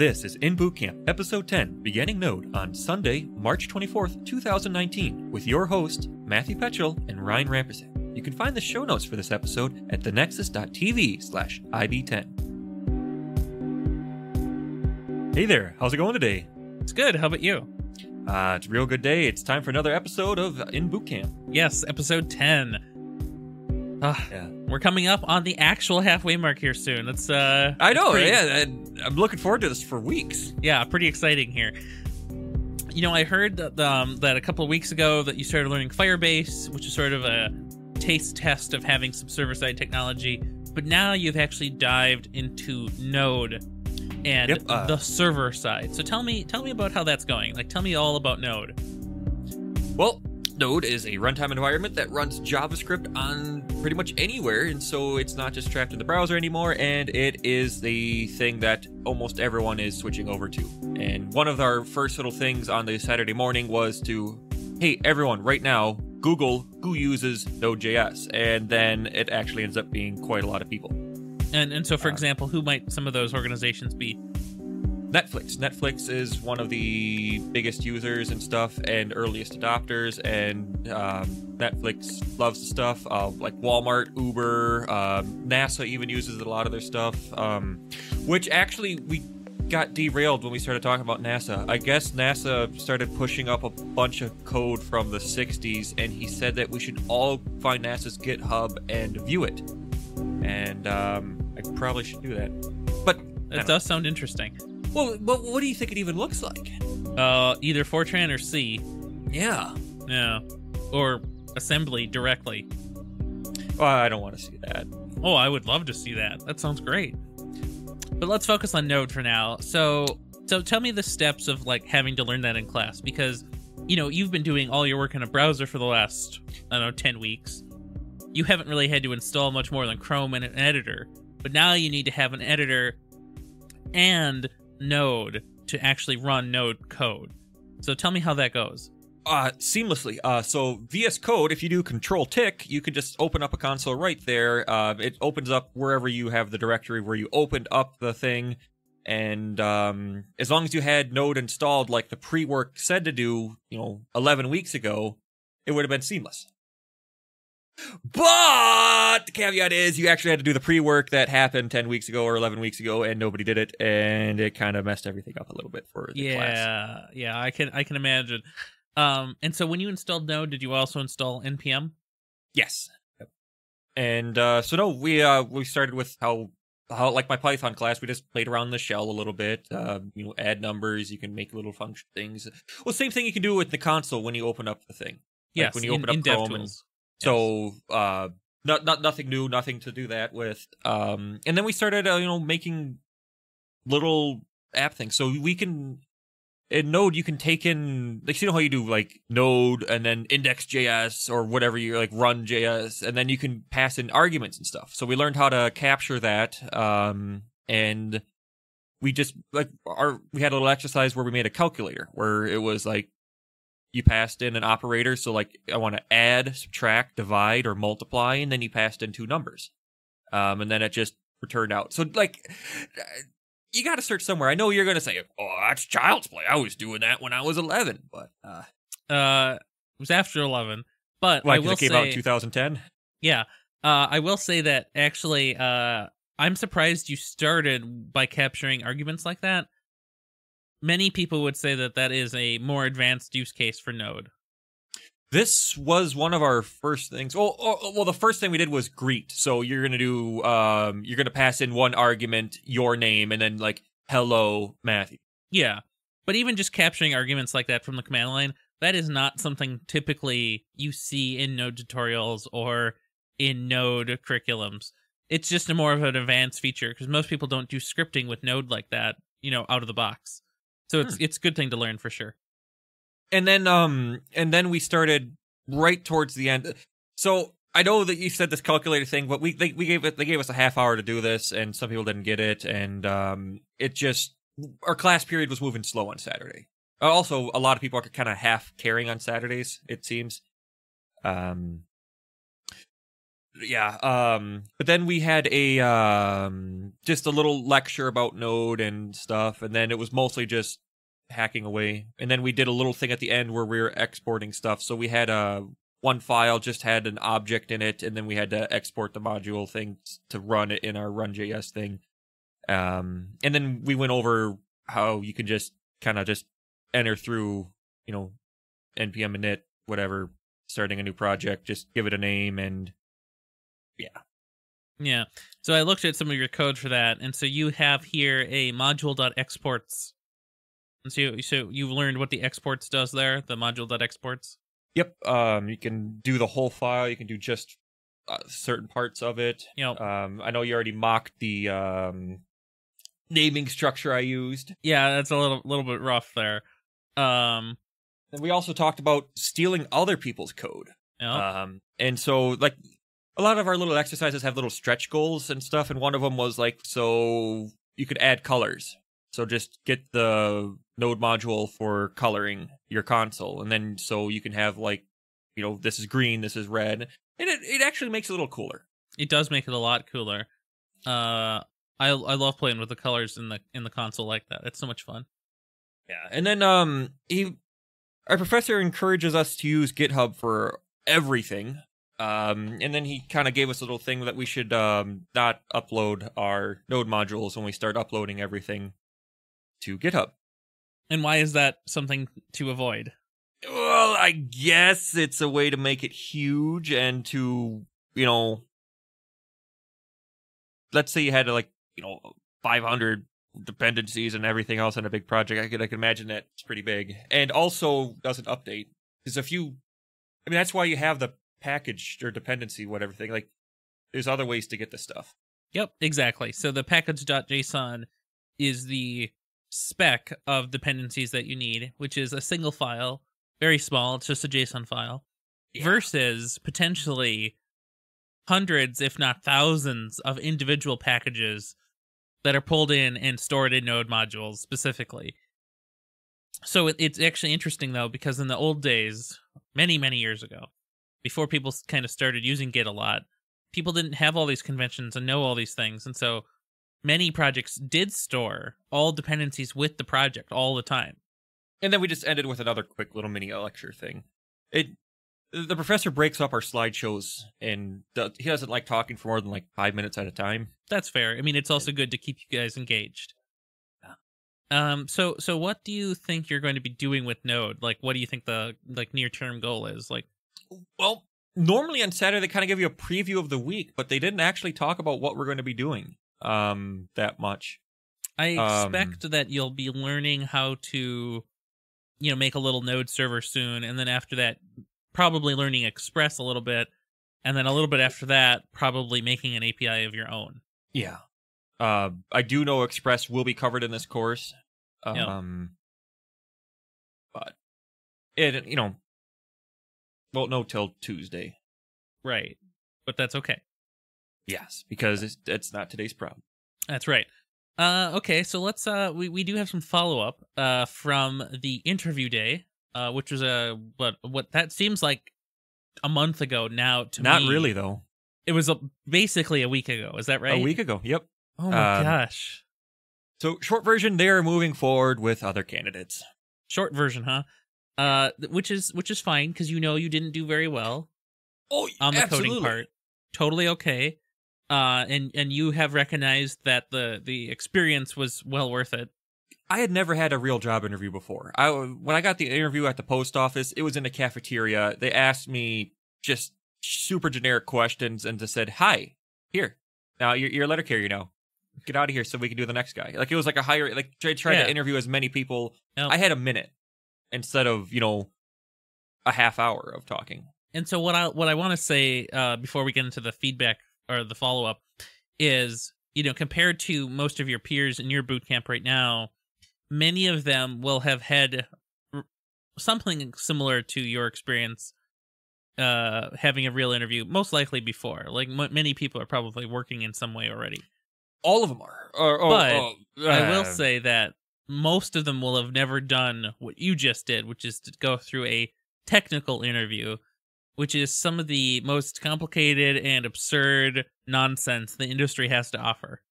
This is In Boot Camp, Episode 10, Beginning Node, on Sunday, March 24th, 2019, with your hosts, Matthew Petchel and Ryan Rampersad. You can find the show notes for this episode at thenexus.tv slash IB10. Hey there, how's it going today? It's good. How about you? Uh, it's a real good day. It's time for another episode of In Boot Camp. Yes, episode 10. Ah, Yeah. we're coming up on the actual halfway mark here soon. It's uh I know, pretty- yeah. I- I'm looking forward to this for weeks. Yeah, pretty exciting here. You know, I heard that, um, that a couple of weeks ago that you started learning Firebase, which is sort of a taste test of having some server-side technology. But now you've actually dived into Node and Yep, uh, the server side. So tell me, tell me about how that's going. Like, tell me all about Node. Well, Node is a runtime environment that runs JavaScript on pretty much anywhere, and so it's not just trapped in the browser anymore, and it is the thing that almost everyone is switching over to. And one of our first little things on the Saturday morning was to, hey, everyone, right now, Google who uses Node.js, and then it actually ends up being quite a lot of people. And and so, for Uh, example, who might some of those organizations be? Netflix. Netflix is one of the biggest users and stuff, and earliest adopters. And um, Netflix loves the stuff. Uh, like Walmart, Uber, um, NASA even uses a lot of their stuff. Um, which actually we got derailed when we started talking about NASA. I guess NASA started pushing up a bunch of code from the '60s, and he said that we should all find NASA's GitHub and view it. And um, I probably should do that. But It does sound interesting. Well, what, what do you think it even looks like? Uh, either Fortran or C. Yeah. Yeah. Or assembly directly. Well, I don't want to see that. Oh, I would love to see that. That sounds great. But let's focus on Node for now. So, so tell me the steps of like having to learn that in class because you know, you've been doing all your work in a browser for the last I don't know, 10 weeks. You haven't really had to install much more than Chrome and an editor. But now you need to have an editor and Node to actually run Node code. So tell me how that goes. Uh, seamlessly. Uh, so VS Code, if you do Control Tick, you can just open up a console right there. Uh, it opens up wherever you have the directory where you opened up the thing, and um, as long as you had Node installed, like the pre-work said to do, you know, 11 weeks ago, it would have been seamless. But the caveat is you actually had to do the pre-work that happened 10 weeks ago or 11 weeks ago, and nobody did it, and it kind of messed everything up a little bit for the class. Yeah, yeah, I can I can imagine. Um, and so when you installed Node, did you also install npm? Yes. Yep. And uh, so no, we uh, we started with how how like my Python class, we just played around the shell a little bit. Uh, you know, add numbers. You can make little function things. Well, same thing you can do with the console when you open up the thing. Yes, when you in, open up in Chrome and- DevTools. So uh, not not nothing new, nothing to do that with. Um, and then we started uh, you know making little app things. So we can in Node you can take in like you know how you do like Node and then index.js or whatever you like run JS and then you can pass in arguments and stuff. So we learned how to capture that um and we just like our we had a little exercise where we made a calculator where it was like you passed in an operator so like I want to add, subtract, divide or multiply and then you passed in two numbers. Um and then it just returned out. So like you got to search somewhere. I know you're going to say, "Oh, that's child's play." I was doing that when I was 11, but uh, Uh, it was after eleven, but why? I will it came say, out in 2010. yeah, uh, I will say that actually, uh, I'm surprised you started by capturing arguments like that. Many people would say that that is a more advanced use case for Node. This was one of our first things. Well, oh, well, the first thing we did was greet. So you're gonna do, um, you're gonna pass in one argument, your name, and then like, "Hello, Matthew." Yeah, but even just capturing arguments like that from the command line, that is not something typically you see in Node tutorials or in Node curriculums. It's just a more of an advanced feature because most people don't do scripting with Node like that, you know, out of the box. So it's it's a good thing to learn for sure. and then um and then we started right towards the end. So i know that you said this calculator thing but we they, we gave it they gave us a half hour to do this and some people didn't get it and um it just our class period was moving slow on saturday. Also a lot of people are kind of half caring on saturdays it seems. Um yeah um but then we had a um just a little lecture about node and stuff and then it was mostly just hacking away and then we did a little thing at the end where we were exporting stuff. So we had a one file just had an object in it and then we had to export the module thing to run it in our run.js thing. Um and then we went over how you can just kind of just enter through you know npm init whatever starting a new project just give it a name and Yeah. Yeah. So I looked at some of your code for that, and so you have here a module.exports. And so, you, so you've learned what the exports does there, the module.exports. Yep. Um, you can do the whole file. You can do just uh, certain parts of it. Yep. Um, I know you already mocked the um naming structure I used. Yeah, that's a little little bit rough there. Um, And we also talked about stealing other people's code. yeah. Um, and so like a lot of our little exercises have little stretch goals and stuff. And one of them was like, so you could add colors. So just get the node module for coloring your console, and then so you can have like, you know, this is green, this is red, and it it actually makes it a little cooler. it does make it a lot cooler. Uh, I I love playing with the colors in the in the console like that. It's so much fun. Yeah, and then um he our professor encourages us to use GitHub for everything. Um and then he kind of gave us a little thing that we should um not upload our node modules when we start uploading everything to GitHub. And why is that something to avoid? Well, I guess it's a way to make it huge and to, you know, let's say you had like, you know, 500 dependencies and everything else in a big project. I could, I could imagine that it's pretty big. And also doesn't update. Because if you, I mean, that's why you have the package or dependency, whatever thing. Like, there's other ways to get the stuff. Yep, exactly. So the package.json is the spec of dependencies that you need, which is a single file, very small, it's just a JSON file, Yeah. versus potentially hundreds, if not thousands, of individual packages that are pulled in and stored in node modules specifically. So it, it's actually interesting though, because in the old days, many, many years ago, before people kind of started using Git a lot, people didn't have all these conventions and know all these things. And so many projects did store all dependencies with the project all the time. And then we just ended with another quick little mini lecture thing. It the professor breaks up our slideshows and he doesn't like talking for more than like five minutes at a time. That's fair. I mean, it's also good to keep you guys engaged. Um, so so what do you think you're going to be doing with Node? Like what do you think the like near term goal is? Like Well, normally on Saturday they kind of give you a preview of the week, but they didn't actually talk about what we're going to be doing um that much. I Um, expect that you'll be learning how to you know make a little node server soon and then after that probably learning express a little bit and then a little bit after that probably making an API of your own. Yeah. Uh, I do know Express will be covered in this course. Um, but it, you know, won't know till Tuesday. Right. But that's okay. Yes, because it's, it's not today's problem. That's right. Uh, okay, so let's uh, we we do have some follow up uh from the interview day, uh, which was a what what that seems like a month ago now. To not me. really though. It was a, basically a week ago. Is that right? A week ago. Yep. Oh my Um, gosh. So short version, they are moving forward with other candidates. Short version, huh? Uh, which is which is fine because you know you didn't do very well Oh, on the coding part. Totally okay. Uh, and and you have recognized that the the experience was well worth it. I had never had a real job interview before. I when I got the interview at the post office, it was in a cafeteria. They asked me just super generic questions and just said, "Hi, here. Now you're, you're a letter carrier now. Get out of here so we can do the next guy." Like it was like a higher like try try Yeah. to interview as many people. I had a minute instead of you know a half hour of talking. And so what I what I want to say uh, before we get into the feedback or the follow up is, you know, compared to most of your peers in your boot camp right now, many of them will have had r- something similar to your experience uh having a real interview most likely before like m- many people are probably working in some way already All of them are. Or, or- But or- i will uh, say that most of them will have never done what you just did which is to go through a technical interview which is some of the most complicated and absurd nonsense the industry has to offer.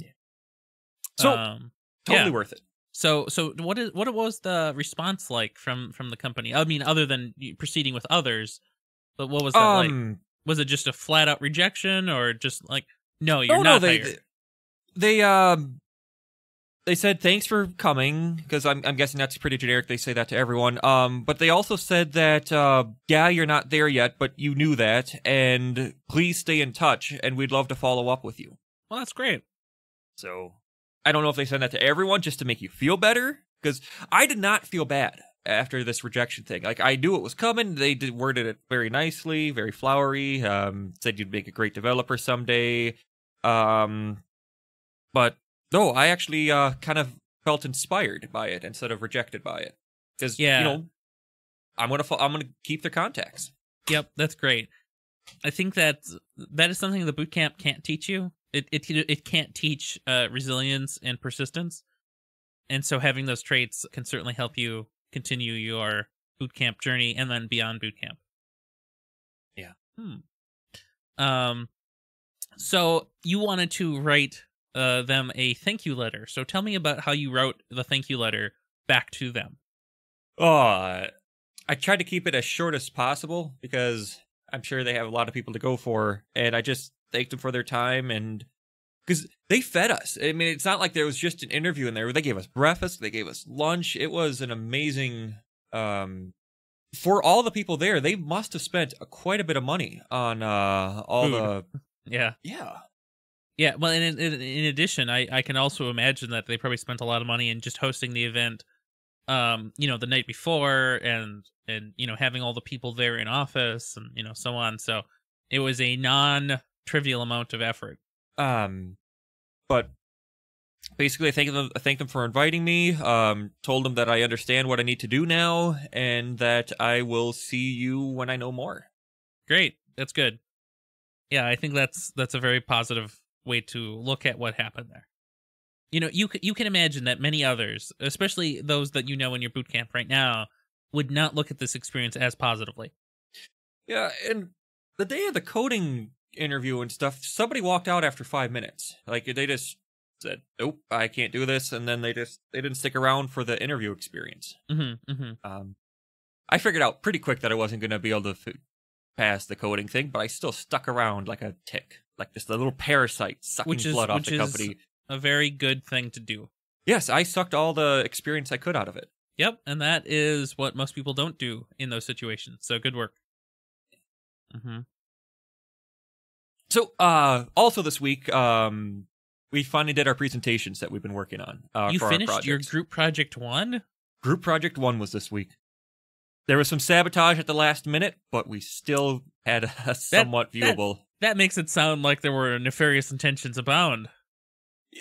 Yeah. So um, totally yeah. worth it. So so what is what was the response like from from the company? I mean, other than proceeding with others, but what was that like? Um, Was it just a flat out rejection, or just like no, you're no, not no, they, hired? they um they said thanks for coming because I'm I'm guessing that's pretty generic. They say that to everyone. Um, but they also said that uh, yeah, you're not there yet, but you knew that, and please stay in touch, and we'd love to follow up with you. Well, that's great. So I don't know if they send that to everyone just to make you feel better because I did not feel bad after this rejection thing. Like I knew it was coming. They did worded it very nicely, very flowery. Um, said you'd make a great developer someday. Um, but no, I actually uh kind of felt inspired by it instead of rejected by it because Yeah. you know I'm gonna I'm gonna keep their contacts. Yep, that's great. I think that that is something the boot camp can't teach you. It it it can't teach uh, resilience and persistence, and so having those traits can certainly help you continue your boot camp journey and then beyond boot camp. Yeah. Hmm. Um. So you wanted to write uh, them a thank you letter. So tell me about how you wrote the thank you letter back to them. Oh, I tried to keep it as short as possible because I'm sure they have a lot of people to go for, and I just thanked them for their time and because they fed us. I mean, it's not like there was just an interview in there. They gave us breakfast, they gave us lunch. It was an amazing. Um, for all the people there, they must have spent quite a bit of money on uh all Food. the Yeah. yeah. Yeah, well, in, in in addition, I I can also imagine that they probably spent a lot of money in just hosting the event, um, you know, the night before, and and you know having all the people there in office, and you know so on. So it was a non trivial amount of effort. Um, but basically, I thank them. I thank them for inviting me. Um, told them that I understand what I need to do now, and that I will see you when I know more. Great, that's good. Yeah, I think that's that's a very positive way to look at what happened there. You know, you you can imagine that many others, especially those that you know in your boot camp right now, would not look at this experience as positively. Yeah, and the day of the coding interview and stuff, somebody walked out after five minutes. Like they just said, "Nope, I can't do this," and then they just they didn't stick around for the interview experience. Mm-hmm, mm-hmm. Um, I figured out pretty quick that I wasn't going to be able to f- pass the coding thing, but I still stuck around like a tick, like just a little parasite sucking Which is- blood off the is- company. A very good thing to do. Yes, I sucked all the experience I could out of it. Yep, and that is what most people don't do in those situations. So good work. Mm-hmm. So, uh, also this week, um, we finally did our presentations that we've been working on. Uh, you finished our your group project one. Group project one was this week. There was some sabotage at the last minute, but we still had a somewhat that- viewable. That makes it sound like there were nefarious intentions abound.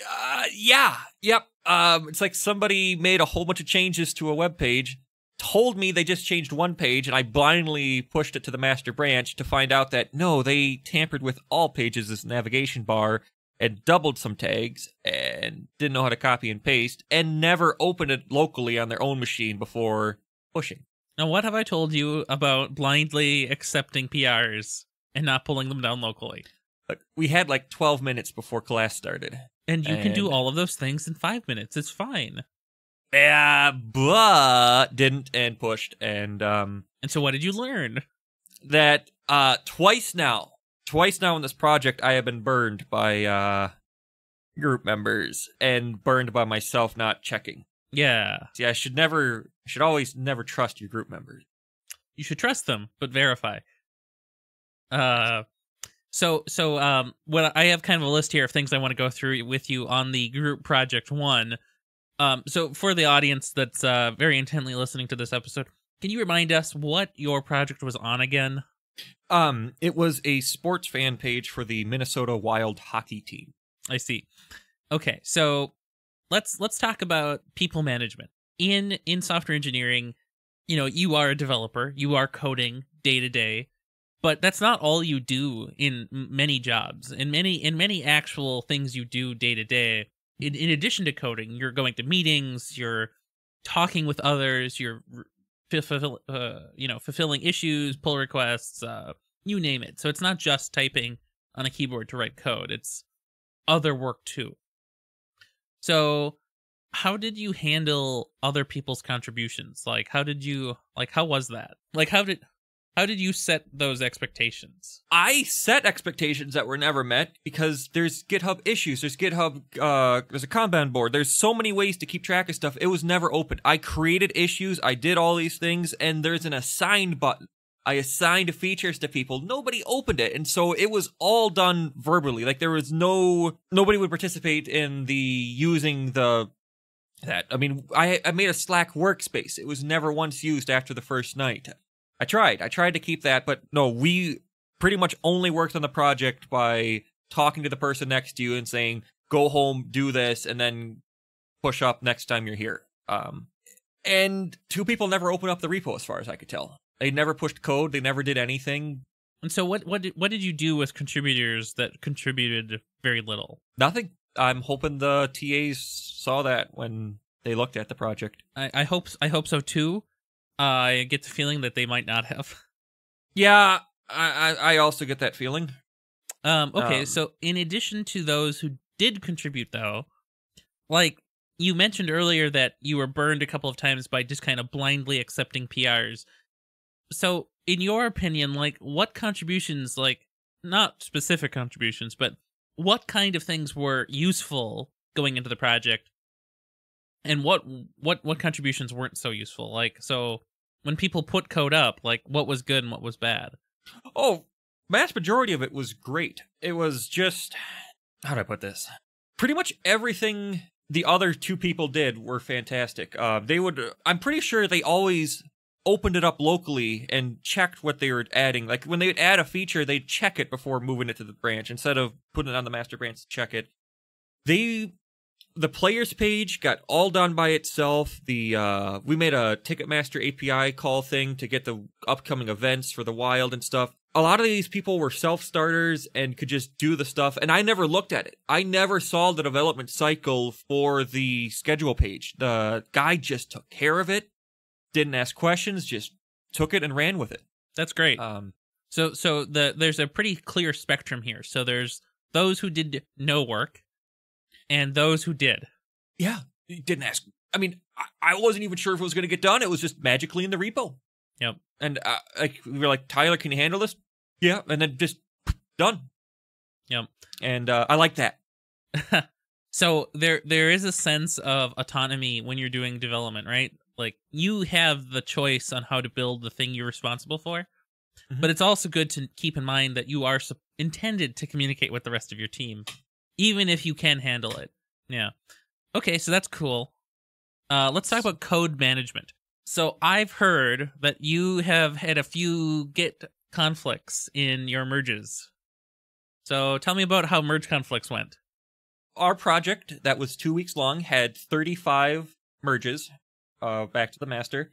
Uh, yeah, yep. Um, it's like somebody made a whole bunch of changes to a web page, told me they just changed one page, and I blindly pushed it to the master branch to find out that no, they tampered with all pages as navigation bar and doubled some tags and didn't know how to copy and paste and never opened it locally on their own machine before pushing. Now, what have I told you about blindly accepting PRs and not pulling them down locally? But we had like 12 minutes before class started. And you can do all of those things in five minutes. It's fine. Yeah, but didn't and pushed and um And so, what did you learn? that uh twice now twice now in this project i have been burned by uh group members and burned by myself not checking Yeah, see i should never I should always never trust your group members you should trust them, but verify. Uh, so so um, what I have kind of a list here of things I want to go through with you on the group project one. Um, so for the audience that's uh very intently listening to this episode, can you remind us what your project was on again? um it was a sports fan page for the minnesota wild hockey team I see. Okay, so let's let's talk about people management in in software engineering. You know, you are a developer, you are coding day to day, but that's not all you do in many jobs. In many in many actual things you do day to day. In in addition to coding, you're going to meetings, you're talking with others, you're fulfill, uh, you know, fulfilling issues, pull requests, uh, you name it. So it's not just typing on a keyboard to write code; it's other work too. So, how did you handle other people's contributions? Like, how did you like? How was that? Like, how did how did you set those expectations? I set expectations that were never met because there's GitHub issues. There's GitHub, uh, there's a Kanban board. There's so many ways to keep track of stuff. It was never open. I created issues. I did all these things and there's an assigned button. I assigned features to people. Nobody opened it. And so it was all done verbally. Like there was no, nobody would participate in the using the, that. I mean, I, I made a Slack workspace. It was never once used after the first night. I tried. I tried to keep that, but no, we pretty much only worked on the project by talking to the person next to you and saying, "Go home, do this, and then push up next time you're here." Um, and two people never opened up the repo, as far as I could tell. They never pushed code. They never did anything. And so, what what did, what did you do with contributors that contributed very little? Nothing. I'm hoping the TAs saw that when they looked at the project. I, I hope I hope so too. I get the feeling that they might not have. Yeah, I I, I also get that feeling. Um, okay, Um, so in addition to those who did contribute, though, like you mentioned earlier that you were burned a couple of times by just kind of blindly accepting PRs. So, in your opinion, like what contributions, like not specific contributions, but what kind of things were useful going into the project, and what what what contributions weren't so useful? Like, so when people put code up, like what was good and what was bad? Oh, vast majority of it was great. It was just how do I put this? Pretty much everything the other two people did were fantastic. Uh, they would. I'm pretty sure they always opened it up locally and checked what they were adding. Like when they would add a feature, they'd check it before moving it to the branch instead of putting it on the master branch to check it. They the players page got all done by itself. The uh we made a Ticketmaster API call thing to get the upcoming events for the wild and stuff. A lot of these people were self-starters and could just do the stuff and I never looked at it. I never saw the development cycle for the schedule page. The guy just took care of it, didn't ask questions, just took it and ran with it. That's great. Um So so the there's a pretty clear spectrum here. So there's those who did no work and those who did. yeah, he didn't ask. I mean, I, I wasn't even sure if it was going to get done. It was just magically in the repo. Yep. And uh, like we were like, Tyler, can you handle this? Yeah, and then just done. Yep. And uh, I like that. so there there is a sense of autonomy when you're doing development, right? Like you have the choice on how to build the thing you're responsible for. Mhm. But it's also good to keep in mind that you are sup- intended to communicate with the rest of your team, even if you can handle it. Yeah. Okay, so that's cool. Uh, let's talk about code management. So I've heard that you have had a few Git conflicts in your merges. So tell me about how merge conflicts went. Our project that was two weeks long had 35 merges uh, back to the master,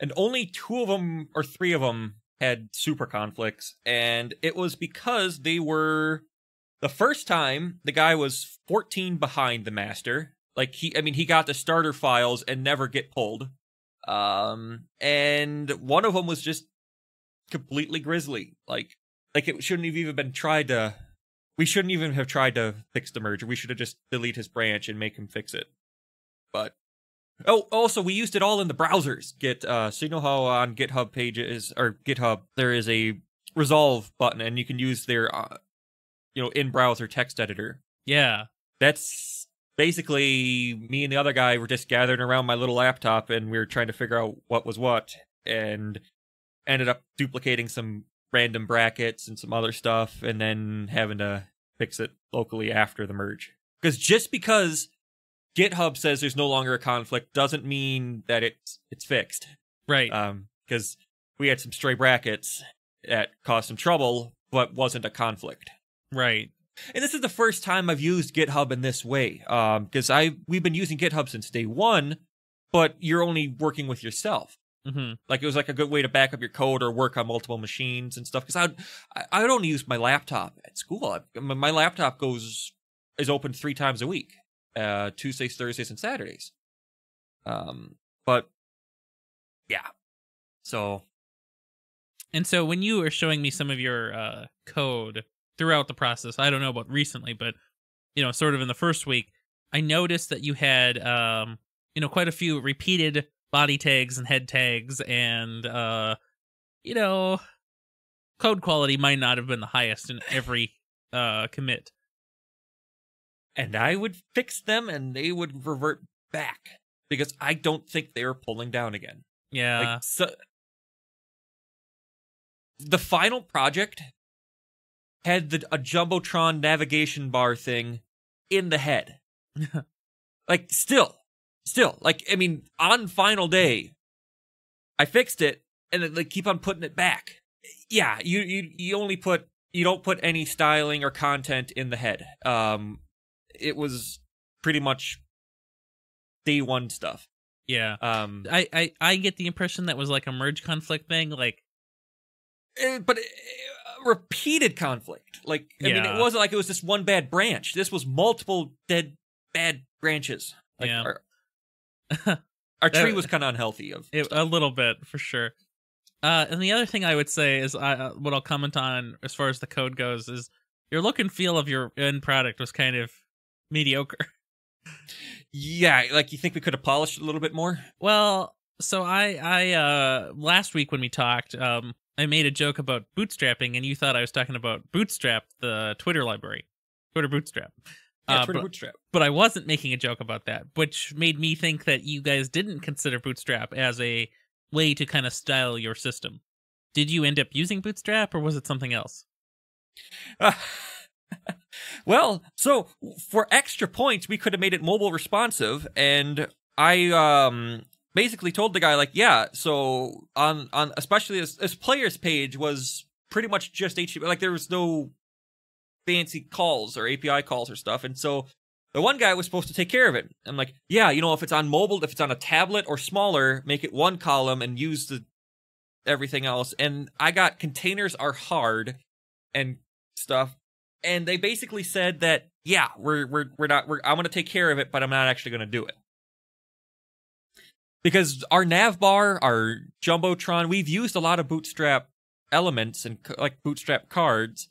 and only two of them or three of them had super conflicts, and it was because they were the first time the guy was 14 behind the master. Like he, I mean, he got the starter files and never git pulled. Um, and one of them was just completely grisly. Like, like it shouldn't have even been tried to. We shouldn't even have tried to fix the merger. We should have just delete his branch and make him fix it. But oh, also we used it all in the browsers. Get uh, so you know how on GitHub pages or GitHub there is a resolve button, and you can use their uh, you know in browser text editor. Yeah. That's basically me and the other guy were just gathering around my little laptop, and we were trying to figure out what was what, and ended up duplicating some random brackets and some other stuff, and then having to fix it locally after the merge. Because just because GitHub says there's no longer a conflict doesn't mean that it's it's fixed. Right. Um, because we had some stray brackets that caused some trouble, but wasn't a conflict. Right. And this is the first time I've used GitHub in this way. Um, because I we've been using GitHub since day one, but you're only working with yourself. hmm Like it was like a good way to back up your code or work on multiple machines and stuff. Because I I would only use my laptop at school. I, my my laptop goes is open three times a week, uh, Tuesdays, Thursdays, and Saturdays. Um, but yeah, So And so when you were showing me some of your uh, code throughout the process, I don't know about recently, but you know, sort of in the first week, I noticed that you had um, you know, quite a few repeated body tags and head tags and uh, you know, code quality might not have been the highest in every uh commit. and I would fix them and they would revert back because I don't think they were pulling down again. Yeah. Like so the final project had the a jumbotron navigation bar thing in the head. like still, still, like I mean, on final day, I fixed it and then like keep on putting it back. Yeah, you you you only put you don't put any styling or content in the head. Um, it was pretty much day one stuff. yeah. Um, I, I I get the impression that was like a merge conflict thing. Like, eh, but repeated conflict. Like I mean, it wasn't like it was just one bad branch. This was multiple dead bad branches. Like Yeah. our, our tree was kind of unhealthy. Of it, a little bit for sure. Uh, and the other thing I would say is, I uh, what I'll comment on as far as the code goes is your look and feel of your end product was kind of mediocre. yeah, like you think we could have polished a little bit more. Well, so I I uh last week when we talked, um I made a joke about bootstrapping and you thought I was talking about Bootstrap, the Twitter library. Twitter Bootstrap. Yeah, Uh, Twitter but, bootstrap. but I wasn't making a joke about that, which made me think that you guys didn't consider Bootstrap as a way to kind of style your system. Did you end up using Bootstrap or was it something else? well, so for extra points, we could have made it mobile responsive, and I um basically told the guy like, yeah, so on on especially this, this players page was pretty much just HTML, like there was no fancy calls or API calls or stuff, and so the one guy was supposed to take care of it. I'm like, yeah, you know, if it's on mobile, if it's on a tablet or smaller, make it one column and use the everything else. And I got containers are hard and stuff and they basically said that yeah we're we're we're not we're i'm to take care of it but i'm not actually going to do it because our nav bar our jumbotron we've used a lot of bootstrap elements and like bootstrap cards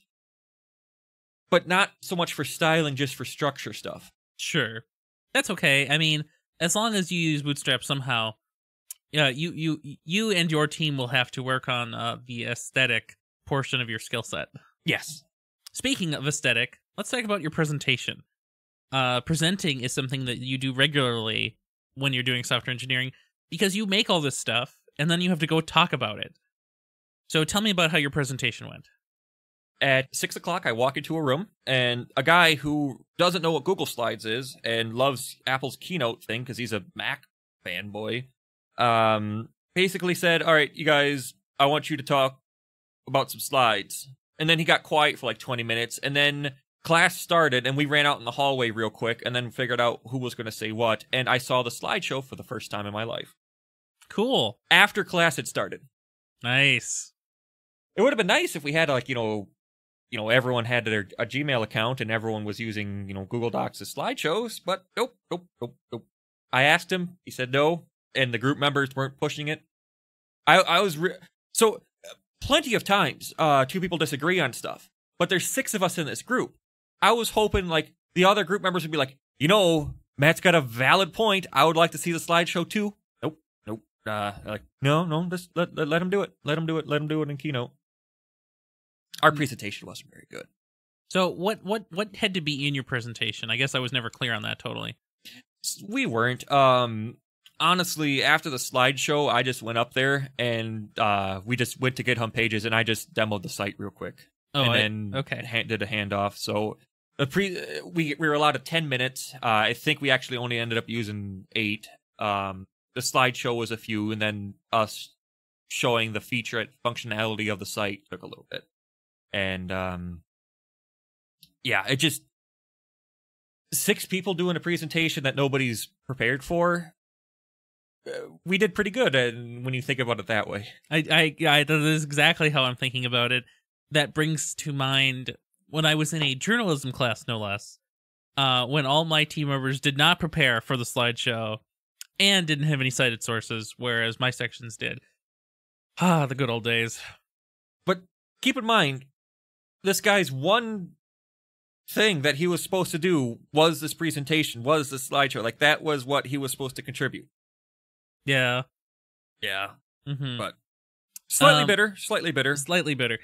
but not so much for styling just for structure stuff Sure. That's okay. I mean, as long as you use Bootstrap somehow, yeah, you you you and your team will have to work on uh, the aesthetic portion of your skill set. yes Speaking of aesthetic, let's talk about your presentation. Uh, presenting is something that you do regularly when you're doing software engineering because you make all this stuff and then you have to go talk about it. So tell me about how your presentation went. at six o'clock i walk into a room and a guy who doesn't know what google slides is and loves apple's keynote thing because he's a mac fanboy um basically said all right you guys i want you to talk about some slides and then he got quiet for like 20 minutes and then class started and we ran out in the hallway real quick and then figured out who was going to say what and i saw the slideshow for the first time in my life. Cool. after class had started. Nice. it would have been nice if we had like you know you know everyone had their a gmail account and everyone was using you know google docs as slideshows but nope nope nope nope. I asked him he said no and the group members weren't pushing it. I i was re- so plenty of times uh two people disagree on stuff but there's six of us in this group i was hoping like the other group members would be like you know matt's got a valid point. I would like to see the slideshow too. Nope nope. Uh like no no just let, let, let him do it. Let him do it. Let him do it in keynote. Our presentation wasn't very good. So what what what had to be in your presentation? I guess I was never clear on that totally. We weren't. Um honestly after the slideshow i just went up there and uh we just went to github pages and i just demoed the site real quick. Oh, and I- then okay. did a handoff. So the pre uh, we we were allowed a 10 minutes uh i think we actually only ended up using eight. Um the slideshow was a few and then us showing the feature functionality of the site took a little bit. And um yeah it just six people doing a presentation that nobody's prepared for uh, we did pretty good and when you think about it that way. I, I, I, that is exactly how I'm thinking about it. That brings to mind when I was in a journalism class, no less, uh, when all my team members did not prepare for the slideshow and didn't have any cited sources, whereas my sections did. Ah, the good old days. But keep in mind, this guy's one thing that he was supposed to do was this presentation, was this slideshow. Like that was what he was supposed to contribute. Yeah. Yeah. hmm But slightly Um, bitter, slightly bitter. Slightly bitter.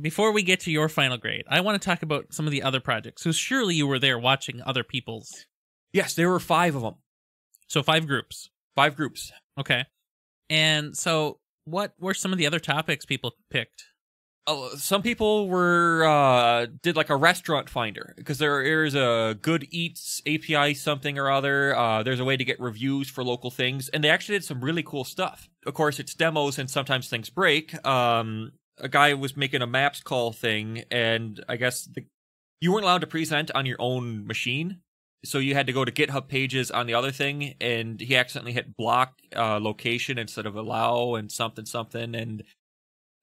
Before we get to your final grade, I want to talk about some of the other projects. So surely you were there watching other people's. Yes, there were five of them. So five groups. Five groups. Okay. And so what were some of the other topics people picked? Uh, some people were uh did like a restaurant finder because there is a good eats api something or other uh there's a way to get reviews for local things and they actually did some really cool stuff of course it's demos and sometimes things break um a guy was making a maps call thing and i guess the, you weren't allowed to present on your own machine. So you had to go to github pages on the other thing and he accidentally hit block uh location instead of allow and something something and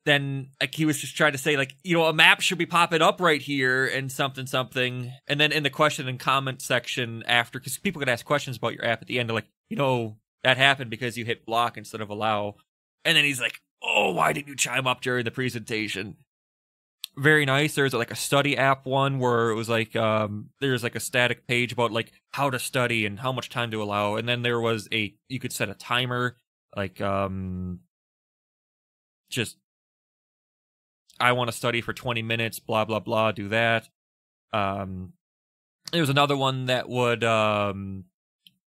then like he was just trying to say like you know a map should be popping up right here and something something. And then in the question and comment section after because people could ask questions about your app at the end like you know that happened because you hit block instead of allow. And then he's like oh why didn't you chime up during the presentation? Very nice. There's like a study app one where it was like um there's like a static page about like how to study and how much time to allow. And then there was a you could set a timer like um just I want to study for 20 minutes, blah blah blah, do that. Um there was another one that would um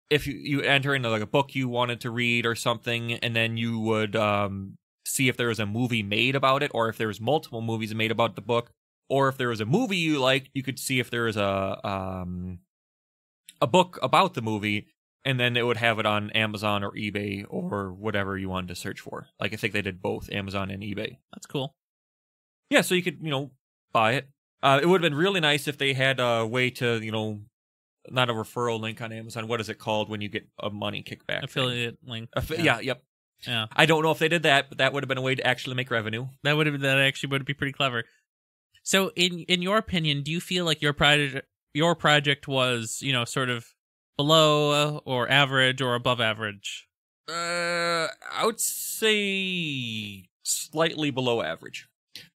if you you enter into like a book you wanted to read or something and then you would um see if there was a movie made about it or if there was multiple movies made about the book or if there was a movie you liked, you could see if there was a um a book about the movie and then it would have it on Amazon or eBay or whatever you wanted to search for. Like I think they did both Amazon and eBay. That's cool. Yeah, so you could, you know, buy it. Uh, it would have been really nice if they had a way to, you know, not a referral link on Amazon. What is it called when you get a money kickback? thing? Affiliate link. Affi- yeah. yep. Yeah. I don't know if they did that, but that would have been a way to actually make revenue. That would have that actually would be pretty clever. So in in your opinion, do you feel like your project your project was, you know, sort of below or average or above average? Uh, I would say slightly below average,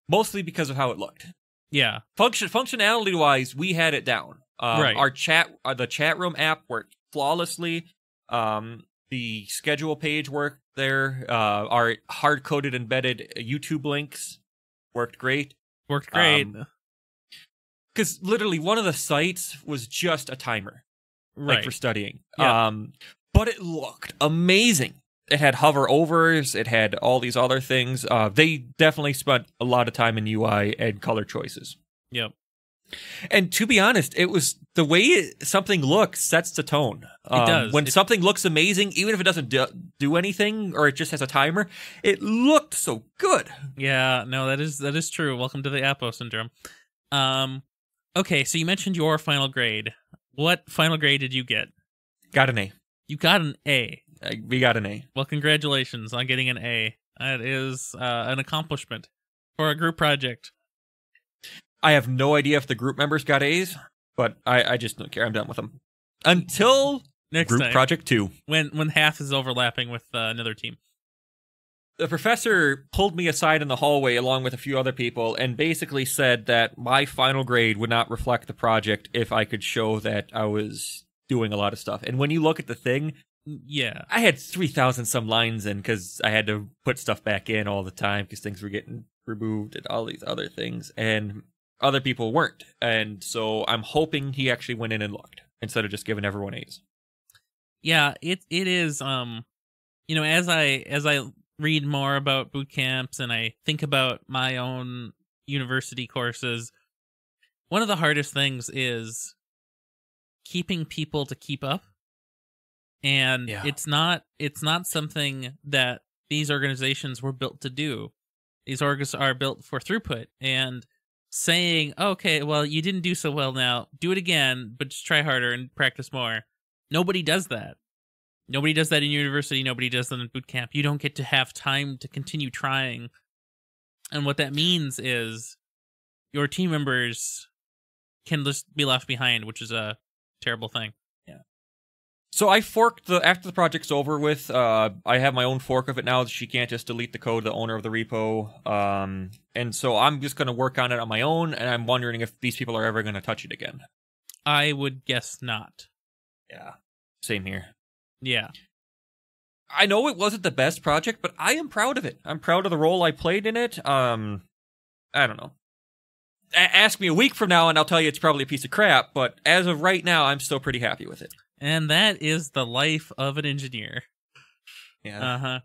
mostly because of how it looked. Yeah. Function functionality wise, we had it down. Um, Right. Our chat, uh, the chat room app worked flawlessly. Um, the schedule page worked there. Uh, our hard coded embedded YouTube links worked great. Worked great. Um, Because literally one of the sites was just a timer, right. like for studying. Yeah. Um, but it looked amazing. It had hover overs. It had all these other things. Uh, they definitely spent a lot of time in UI and color choices. yep. And to be honest, it was the way it, something looks sets the tone. Um, does. When It- something looks amazing, even if it doesn't do, do anything or it just has a timer, it looked so good. Yeah, no, that is that is true. Welcome to the Apo syndrome. Um okay, so you mentioned your final grade. What final grade did you get? Got an A. You got an A. Uh, We got an A. Well, congratulations on getting an A. That is uh, an accomplishment for a group project. I have no idea if the group members got A's, but I, I just don't care. I'm done with them. Until Next group time, project two. when when half is overlapping with uh, another team. the professor pulled me aside in the hallway along with a few other people and basically said that my final grade would not reflect the project if I could show that I was doing a lot of stuff. And when you look at the thing, Yeah, I had 3,000 some lines in because I had to put stuff back in all the time because things were getting removed and all these other things. And other people weren't. And so I'm hoping he actually went in and looked instead of just giving everyone A's. yeah. It it is. Um, you know, as I as I read more about boot camps and I think about my own university courses, one of the hardest things is keeping people to keep up. And Yeah. it's not it's not something that these organizations were built to do. These orgs are built for throughput and saying, "Okay, well, you didn't do so well now. Do it again, but just try harder and practice more." Nobody does that. Nobody does that in university. Nobody does that in boot camp. You don't get to have time to continue trying. And what that means is your team members can just be left behind, which is a terrible thing. So I forked the after the project's over with. Uh, I have my own fork of it now. She can't just delete the code. The owner of the repo. Um, and so I'm just going to work on it on my own. And I'm wondering if these people are ever going to touch it again. I would guess not. Yeah, same here. Yeah. I know it wasn't the best project, but I am proud of it. I'm proud of the role I played in it. Um, I don't know. A- ask me a week from now, and I'll tell you it's probably a piece of crap. But as of right now, I'm still pretty happy with it. And that is the life of an engineer. Yeah. Uh-huh.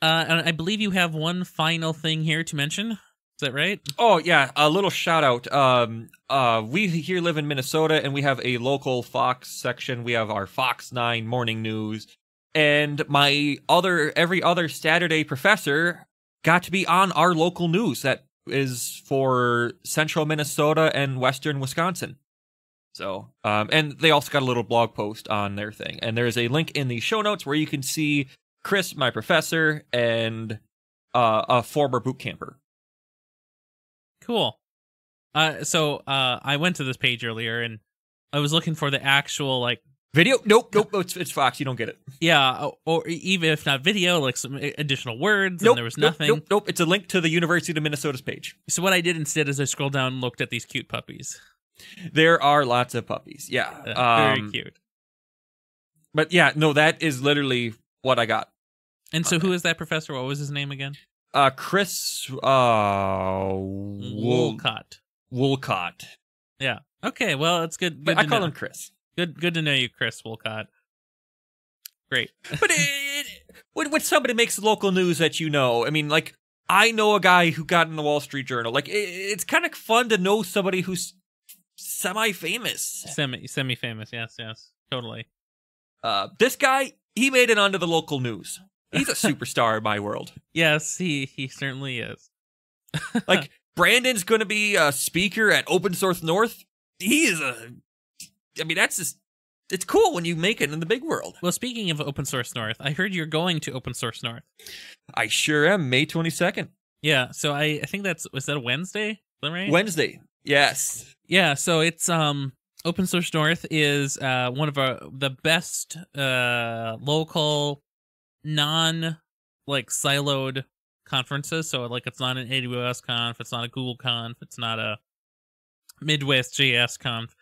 Uh And I believe you have one final thing here to mention. Is that right? Oh yeah, a little shout out. Um, uh, we here live in Minnesota, and we have a local Fox section. We have our Fox Nine morning news, and my other every other Saturday professor got to be on our local news that is for Central Minnesota and Western Wisconsin. So, um, and they also got a little blog post on their thing, and there's a link in the show notes where you can see Chris, my professor, and uh, a former boot camper. Cool. Uh so uh I went to this page earlier and I was looking for the actual like Video? Nope, nope. It's, it's Fox. You don't get it. yeah, or, or even if not video, like some additional words Nope. and there was nope, nothing. Nope, nope. It's a link to the University of Minnesota's page. So what I did instead is I scrolled down and looked at these cute puppies. There are lots of puppies. Yeah. Uh, very Um, cute. But yeah, no, that is literally what I got. And so who is that professor? What was his name again? Uh, Chris uh, Wool- Woolcott. Woolcott. Yeah. Okay, well, it's good. But good I call know. him Chris. Good good to know you, Chris Woolcott. Great. But it, when, when somebody makes local news that you know, I mean, like, I know a guy who got in the Wall Street Journal. Like, it, it's kind of fun to know somebody who's semi famous. Semi semi famous, yes, yes. Totally. Uh, this guy, he made it onto the local news. He's a superstar in my world. Yes, he he certainly is. Like Brandon's going to be a speaker at Open Source North. He is a. I mean, that's just. It's cool when you make it in the big world. Well, speaking of open source North, I heard you're going to open source North. I sure am. May twenty second, Yeah, so I, I think that's was that a Wednesday? Is that right? Wednesday. Yes. Yeah, so it's um Open Source North is uh one of our the best uh local non like siloed conferences. So like it's not an AWS conf, it's not a Google conf, it's not a Midwest JS conf.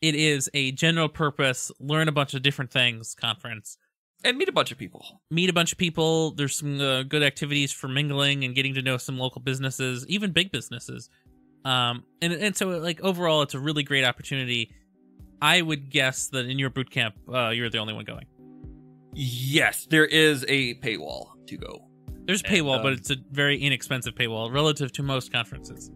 It is a general purpose learn a bunch of different things conference. And meet a bunch of people. Meet a bunch of people. There's some uh, good activities for mingling and getting to know some local businesses, even big businesses. Um, and and so like overall, it's a really great opportunity. I would guess that in your boot camp, uh, you're the only one going. Yes, there is a paywall to go. There's a And, paywall, but um, it's a very inexpensive paywall relative to most conferences.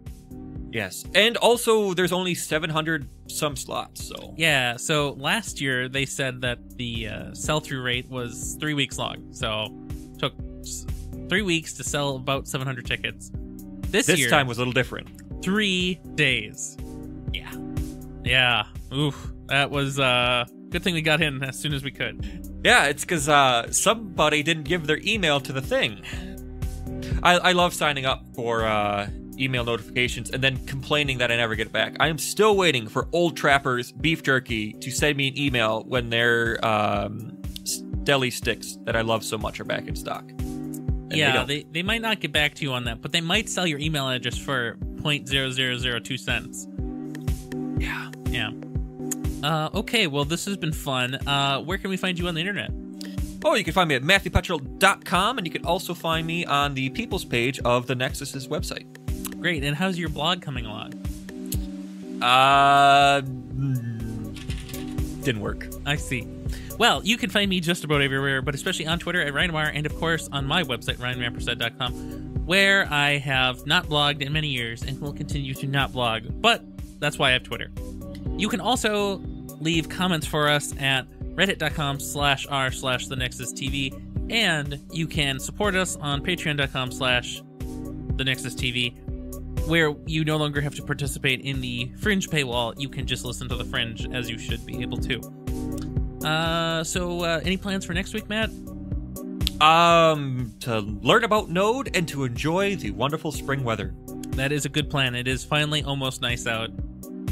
Yes, and also there's only 700 some slots. So Yeah. So last year they said that the uh, sell-through rate was three weeks long. So took three weeks to sell about 700 tickets. This, this year, time was a little different. Three days. Yeah. Yeah. Oof. That was uh good thing we got in as soon as we could. Yeah, it's because uh, somebody didn't give their email to the thing. I, I love signing up for uh, email notifications and then complaining that I never get it back. I am still waiting for Old Trappers Beef Jerky to send me an email when their um, deli sticks that I love so much are back in stock. They yeah, don't. they, they might not get back to you on that, but they might sell your email address for 0.0002 cents. yeah. Yeah. Uh, okay, well, this has been fun. Uh, where can we find you on the internet? Oh, you can find me at MatthewPetrol.com, and you can also find me on the People's page of the Nexus's website. Great. And how's your blog coming along? Uh, mm, didn't work. I see. Well, you can find me just about everywhere, but especially on Twitter at RyanWire and, of course, on my website, RyanRampersad.com, where I have not blogged in many years and will continue to not blog. But that's why I have Twitter. You can also leave comments for us at reddit.com slash r slash the nexus tv and you can support us on patreon.com slash the nexus tv where you no longer have to participate in the fringe paywall you can just listen to the fringe as you should be able to uh so uh any plans for next week matt Um, to learn about Node and to enjoy the wonderful spring weather. that is a good plan it is finally almost nice out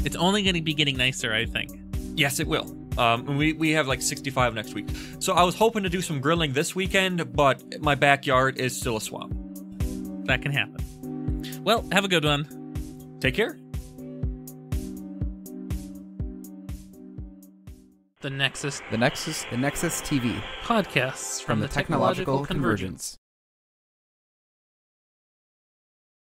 it's only going to be getting nicer i think Yes, it will. Um, and we we have like 65 next week. So I was hoping to do some grilling this weekend, but my backyard is still a swamp. That can happen. Well, have a good one. Take care. The Nexus The Nexus, the Nexus TV podcasts from the Technological Convergence.